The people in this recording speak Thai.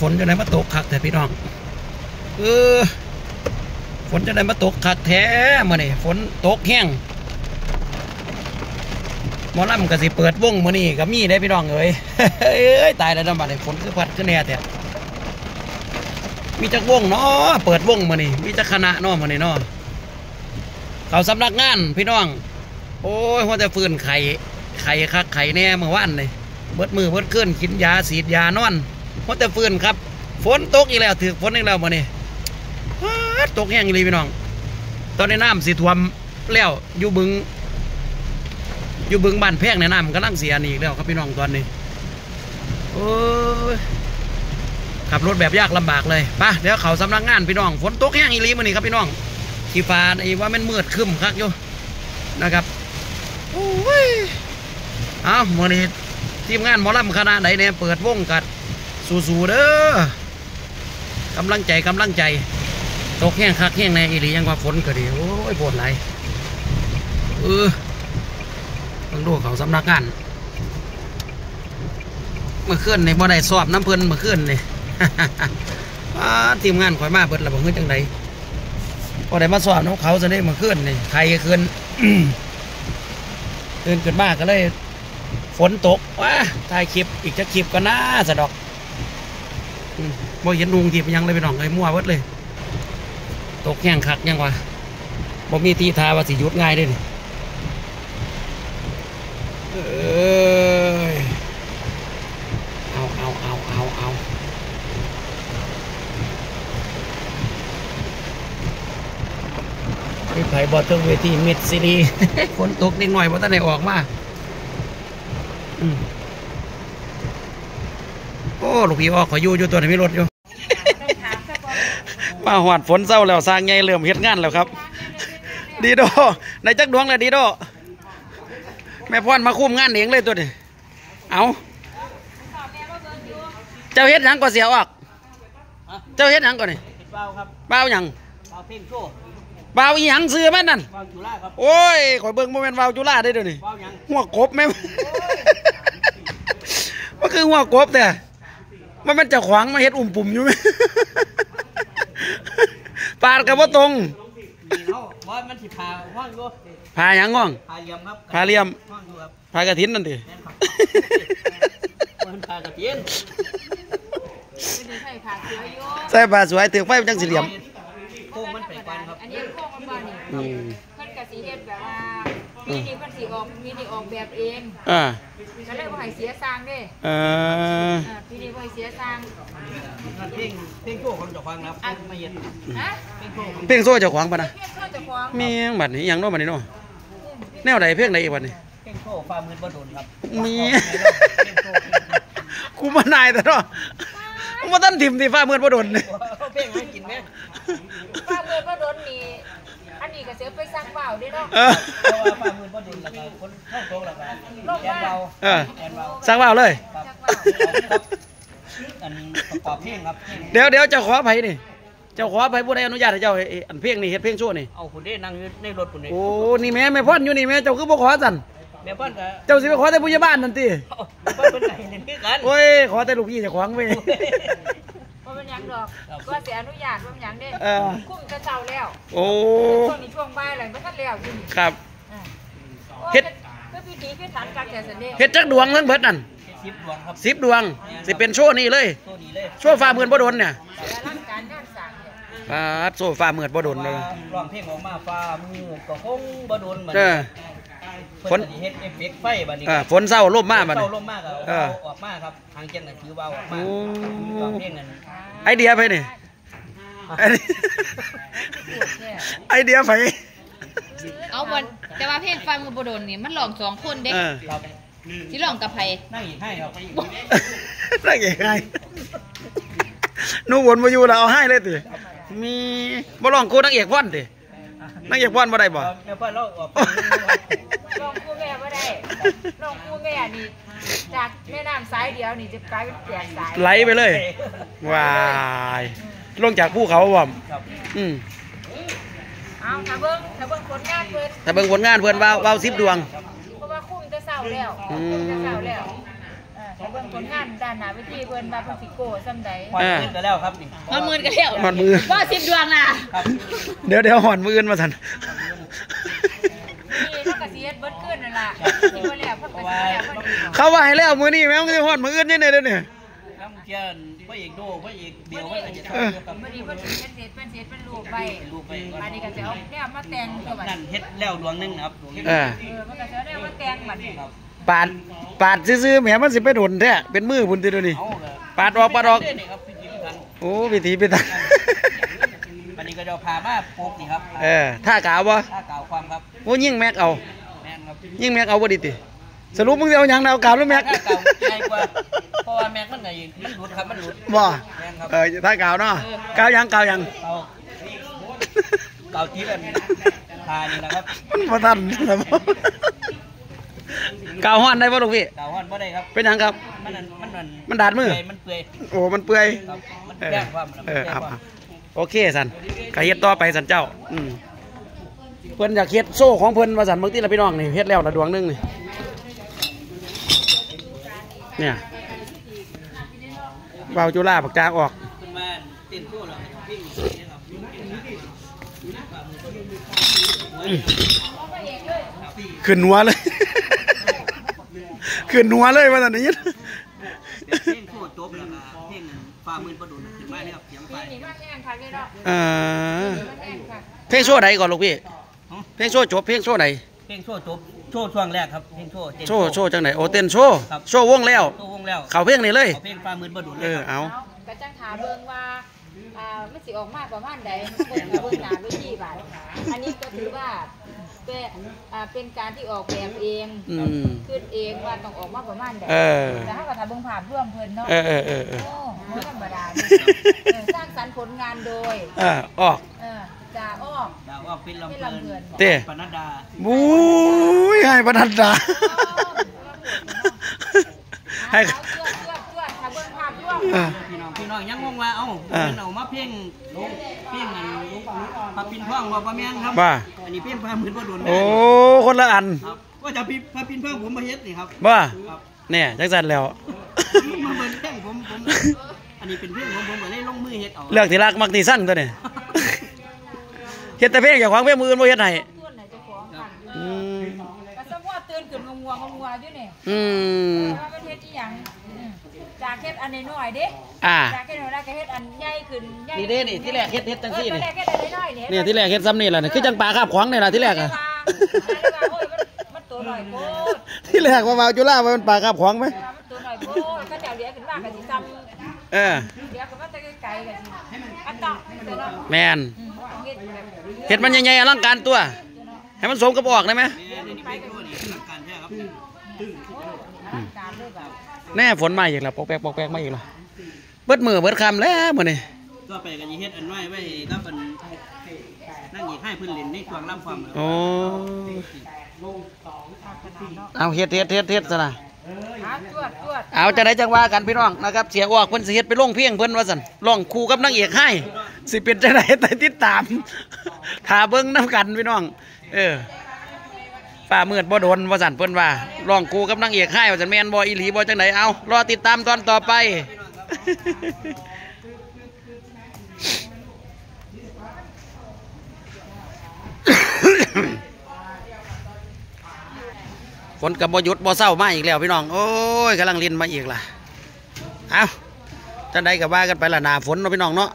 ฝนจะไหนมาตกคักแต่พี่น้อง เออ ฝนจะไหนมาตกคักแท้มาเนี่ฝนตกแห้งหมอลำก็สิเปิดวงมื้อนี้ก็มีได้พี่น้องเอ้ยเอ้ยตายแล้วน้ำบัดนี้ฝนคือพัดคือแน่แท้มีจักวงเนาะเปิดวงมื้อนี้มีจักคณะเนาะมื้อนี้เนาะเขาสำนักงานพี่น้อง โอ้ยหัวแต่ฟืนไข่ไข่คักไข่แน่เมื่อวานเลยเบิดมือเบิดขึ้นกินยาสีดยานอน หัวแต่ฟืนครับ ฝนตกอีกแล้วถือฝนอีกแล้วมื้อนี้ว้าดตกแห้งอีหลีพี่น้อง ตอนนี้น้ำสิท่วมแล้วอยู่บึง อยู่บึงบ้านแพงในน้ำกำลังเสียนี่อีกแล้วครับพี่น้องตอนนี้โอ้ขับรถแบบยากลำบากเลยไปเดี๋ยวเขาสำนักงานพี่น้อง ฝนตกแห้งอีหลีมื้อนี้ครับพี่น้องขี่ฟ้าไอ้ว่ามันมืดคึมคักอยู่นะครับโอ้ยเอามื้อนี้ทีมงานหมอลำคณะไหนเนี่ยเปิดวงกัด สู้ๆเด้อกำลังใจกำลังใจ ตกแห้งคักแห้งในอีหลียังว่าฝนก็ดีโอ้ยปวดไหลเออเพิ่งดูเขาสำนักงานเมื่อคืนนี่บ่ได้สอบน้ำเพิ่นเมื่อคืนนี่อ่าทีมงานข่อยมาเบิดและบ่เฮือจังไดบ่ได้มาสอบน้ำเขาซะได้เมื่อคืนนี่ใครคืนตื่นขึ้นมากก็เลย ฝนตกว้าถ่ายคลิปอีกจะคลิปก็น่าสะดอกอืม บ่เห็นลุงทีบยังเลยไปน้องเลยมั่วเบิดเลย ตกแห้งคักยังวะบ่มีทีทาว่าสิยุดง่ายเด้นี่เอยเอาเอาเอาเอาเอาพี่ไผ่บอเทิงเวทีมิดซีดีฝนตกนิดหน่อยเพราะท่านได้ออกมา อืม โอ้ลูกพี่ออกขออยู่อยู่ตัวไหนไม่รถอยู่มาหวาดฝนเศร้าแล้วสร้างไงเริ่มเฮ็ดงานแล้วครับ ดีโดในจักดวงเลยดีโดแม่พ่อนมาคุมงานเองเลยตัวนี้เอาเจ้าเฮ็ดหยังก็เสียออกเจ้าเฮ็ดหยังก่อนนี่เบาครับเปล่าหยังเบาเพ่งโชว์เปล่าอีหยังซื้อแม่นนั่นเบาจุฬาครับโอ้ยข่อยเบิ่งโมเมนต์วาวจุฬาได้เดี๋ยวนี้เบาหยังหัวกบแม่มันคือหัวกบแต่ มันมันจะขวางมาเฮ็ดอุ่มปุ่มอยู่ไหมปาดกับว่าตรงนี่เขาว่ามันสิพาห้องอยู่พาหยังง่องพาเหลี่ยมครับพาเหลี่ยมห้องอยู่ครับพากระถินนั่นดิแม่นครับมันพากระเทียนไม่ได้ใส่ขาเสืออยู่ใส่ปลาสวยถึงไฟมันจังสี่เหลี่ยมโค้งมันไปกวนครับอันนี้โค้งมันบ่นี่อืมเพิ่น ก็สิเฮ็ดแบบว่ามีนี่เพิ่นสิออกมีนี่ออกแบบเองอ่าก็เลยบ่ให้เสียสร้างเด้เอออ่าพี่นี่บ่ให้เสียสร้างเพ่งเพ่งโชว์ของเจ้าของนะครับไม่เย็นฮะเพ่งโชว์ของเพ่งโซ่เจ้าของปะนะเพี้ยนเข้าเจ้าของมีหยังบัดนี้หยังเนาะบัดนี้เนาะแนวใดเพ่งใดอีกบัดนี้ เพ่งโชว์ฟ้ามืดบ่โดนครับมี เพ่งโชว์เพ่งโชว์กูมานายแต่เนาะกูมาตั้นถิ่มที่ฟ้ามืดบ่โดนนี่เพ่งให้กินไหม ป้าเมื่อบ่โดนนี่ อันนี้ก็เสียไปสร้างเปล่าเด้เนาะเออเพราะว่าฟ้ามืดบ่โดนแล้วก็คนเข้าโต๊ะแล้วก็แกนเบาเออแกนเบาสั่งว่าวเลยครับจักเปล่าครับอันประกอบเพลงครับเพลงเดี๋ยวเดี๋ยวเจ้าขอไผนี่เจ้าขอไผผู้ใดอนุญาตให้เจ้าไอ้อันเพ่งนี่เฮ็ดเพ่งโซ่นี่เอาคุณได้นั่งอยู่ในรถคุณนี่โอ้นี่แม่แม่พ่อนอยู่นี่แม่เจ้าคือบ่ขอสั่นแม่ป้อนกับเจ้าสิไปขอแต่ผู้ใหญ่บ้านนั่นติป้อนเป็นไหนเล่นคือกันโอ้ยขอแต่ลูกพี่เจ้าของเว้ยบ่ เป็นหยังดอกก็สิอนุญาตบ่เป็นหยังเด้เออ คุ้มแต่เช้าแล้วโอ้ ช่วงนี้ช่วงบ่ายแล้วบ่ทันแล้วอยู่นี่ครับ อ่าเฮ็ดก็พิธีพิถันกักแต่สันเด้เฮ็ดจักดวงทั้งเบิดนั่นสิบดวงครับสิบดวง สิเป็นโชว์นี่เลย ตัวนี้เลยโชว์ฟ้ามืดบ่โดนเนี่ยแต่ร่างการงานสร้างเนี่ยปาดโชว์ฟ้ามืดบ่โดนเลยว่าร้องเพลงออกมาฟ้ามืดก็คงบ่โดนเหมือนเออเพิ่นสิเฮ็ดเอฟเฟกต์ไฟบัดนี้อ่าฝนเศร้าลมมาบัดเศร้านี้ลมมากเอเอาอออกมาครับทางเจังก็ถือว่าออกมาโอ้ ร้องเพลงนั้น ไอเดียไปนี่ไอเดียไอเดียไปเอาวันแต่ว่าเพลงฟังกับบโดนนี่มันหลองสองคนเด็กเออครับที่หลองกับไผนั่งอีกให้ครับได้ยังไงหนูวนมาอยู่แล้วเอาให้เลยติมีบ่ลองคู่นางเอกพ่อนติ นางเอกพ่อนบ่ได้บ่แม่ป้อนเราออกลองคู่แม่ม่ได้ลองคู่แม่นี่จากแม่น้ำสายเดียวนี่จะกลายเป็นแปดสายไหลไปเลยวายลงจากภูเขาบ่อืมเอาถ้าเบิ้งถ้าเบิ้งผลงานเพิ่นแต่เบิ่งผลงานเพิ่นว่าววาว10ดวงเพราะว่าคุ้มจะเศร้าแล้วคุ้มจะเศร้าแล้ว เออไปเบิ่งผลงานด้านหน้าเวทีเพิ่นว่าเพิ่นสิโก้ซำใดพอขึ้นกันแล้วครับนี่ฮอดหมื่นก็แล้วหอดมือบ่สิบดวงน่ะครับเดี๋ยวเดี๋ยวหอนมืออื่นมาสันนี่เฮาก็สิเฮ็ดเบิดขึ้นนั่นล่ะสิบ่แล้วเพิ่นก็สิแล้วเพิ่นสิเขาว่าให้แล้วมือนี่แม่งจะหอนมืออื่นยังไงเดี๋ยวนี้น้ำเทียนพระเอกโดพระเอกเดียวมันก็จะเออทำเกี่ยวกับมื้อนี้เพิ่นสิเฮ็ดเสร็จเพิ่นสิเฮ็ดเป็นรูปไว้รูปไปอันนี้ก็จะเอาแนวมาแต่งตัวบัดนั่นเฮ็ดแล้วดวงหนึงนะครับดวงหนึงเออเออมันก็จะเอาแนวมาแต่งบัดนี้ครับ ปาดปาดซื้อๆแหมมันสิไปโดนแท้เป็นมือพุ่นติเดูนี่เอาเลยปาดออกปาดออกนี่ครับพิธีพิธันโอ้พิธีพิธันอันนี้ก็จะเอาพามาปลูกนี่ครับเออท่ากาวบ่ถ้ากล่าวความครับโอ้ยิ่งแม็กเอาแม่นครับยิ่งแม็กเอาบ่ดีติสรุปมึงสิเอาหยังเอากาวหรือแม็กถ้าเก่าง่ายกว่าเพราะว่าแม็กมันไงมันหลุดครับมันหลุดบ่แม่นครับเออท่ากาวเนาะกาวหยังกาวหยังเก่าเก่าที่แบบพานี่นะครับมันบ่ทัน กาวฮ้อนได้บ่ลูกพี่เก่าฮ้อนบ่ได้ครับเป็นหยังครับ มันนั่นมันนั่นมันดาดมือเปื่อยมันเปื่อยโอ้มันเปื่อยครับมันเออแจ้งความนะเออมันแจ้งเอาความเอาโอเคสันก็เฮ็ดต่อไปสันเจ้าอืมเพิ่นอยากเฮ็ดโซ่ของเพิ่นว่าสันเมื่อกี้ละพี่น้องนี่เฮ็ดแล้วละดวงหนึงนี่เนี่ยเบาจุฬาปักจากออกขึ้นมาเต้นโซ่แล้ววิ่งนี่ครับขึ้นหัวเลย ขึ้นหัวเลยว่าสันนี้เพลงโซ่จบแล้วก็เพลงฟ้ามืนประดุนขึ้นมาเนี่ยครับเสียงไฟนี่มันแอ่นคักเลยเนาะเออมันแอ่นคักเพลงโซ่ใดก่อนลูกพี่เพลงโซ่จบเพลงโซ่ใดเพลงโซ่จบโซ่ช่วงแรกครับเพลงโซ่เต้นโซ่โซ่จังไหนโอเต้นโซ่ครับโซ่วงแล้วโซ่วงแล้วเขาเพลงนี้เลยเอาเพลงฟ้ามืนประดุนเอเลยอครับเอาเอากระจังถามเบิ่งว่าอ่ามันสิออกมาประมาณใดเบิ่งเบิ่งหน้าเวทีบาดอันนี้ก็ถือว่า เป็นอ่าเป็นการที่ออกแบบเองอืม ขึ้นเองว่าต้องออกมาประมาณใดเออ แต่ถ้าว่าถ้าเบิ่งภาพร่วมเพิ่นเนาะเออเออเออเออโอ้ไม่ธรรมดาเออสร้างสรรค์ผลงานโดยเออออก เออจ่าอ้อดาวออกเป็นลำเป็นเพลิลำเพลินนเต้ ปนัดดาบุ้ยให้ปนัดดา ให้ให้เขาจวดจวดจวดถ้าเบิ่งภาพร่วมเออพี่ น้องพี่น้องยังงงว่าเอ้าอ่าเป็นเอามาเพลงเพลงอันพระปินพ่องว่าประแมงครับว่าอันนี้เพลงฟ้ามืนประดุนโอ้คนละอันครับว่าจะพระปินพ่องผมมาเฮ็ดนี่ครับว่าครับเนี่ยจังสันแล้วมาเบิ่งเพลงผมผมอันนี้เป็นเพลงผมผมก็เลยลงมือเฮ็ดเอาเลือกที่รักมักที่สั้นตัวเนี่ยเฮ็ดแต่เพลงอย่างของเพลงมืออื่นบ่เฮ็ดให้ต้นไหนเจ้าของกันอืมก็สมมุติตื่นขึ้นงงงงงอยู่นี่อืมว่าประเทศที่หยังอืมจากเฮ็ดอันน้อยๆเด้อ่าจากเฮ็ดน้อยๆก็เฮ็ดอันใหญ่ขึ้นใหญ่นี่เด้นี่ที่แรกเฮ็ดเฮ็ดจังซี่นี่เออตอนแรกเฮ็ดอันน้อยๆนี่เนี่ยที่แรกเฮ็ดซ้ำนี่แหละนี่คือจังปลาคาบของนี่ล่ะที่แรกอะว่าว่าโอ้ยมันมันตัวหน่อยโพดที่แรกว่าเบาจุฬาว่ามันปลาคาบของไหมว่ามันตัวหน่อยโพดก็จะเลี้ยงขึ้นมาก็สิซ้ำเออเลี้ยงขึ้นมาแต่ไกลๆก็สิอันต่อตัวเนาะแมนอืมเฮ็ดแบบเฮ็ดมันใหญ่ๆอลังการตัว ให้มันสมกับออกได้ไหม แบบแน่ฝนมาอีกแล้วปอกแปกปอกแปกมาอีกแล้วเบิดมือเบิดคำแล้วมื้อนี้ก็ไปกันเฮ็ดอันน้อยไว้ก็เป็นนั่งอีกให้เพิ่นเล่นในช่วงล่ำความโอ้เอาเฮ็ดเฮ็ดเฮ็ดเฮ็ดซะนะหาจวดจวดเอาจะได้จังว่ากันพี่น้องนะครับเสียออกเพิ่นสิเฮ็ดไปลงเพียงเพิ่นว่าซั่นร้องคู่กับนางเอกให้สิเป็นจังไดแต่ติดตามถ้าเบิ่งนํกันพี่น้อง เออ ฝ่ามืดบ่โดนว่าซั่นเพิ่นว่าร้องคู่กับนางเอกให้ว่าซั่นแม่นบ่อีหลีบ่จังไดเอารอติดตามตอนต่อไป ฝนกับบ่หยุดบ่เศร้ามาอีกแล้วพี่น้อง โอ้ยกำลังลินมาอีกล่ะ เอาจังใดกับว่ากันไปละหนาฝนเนาะพี่น้องเนาะ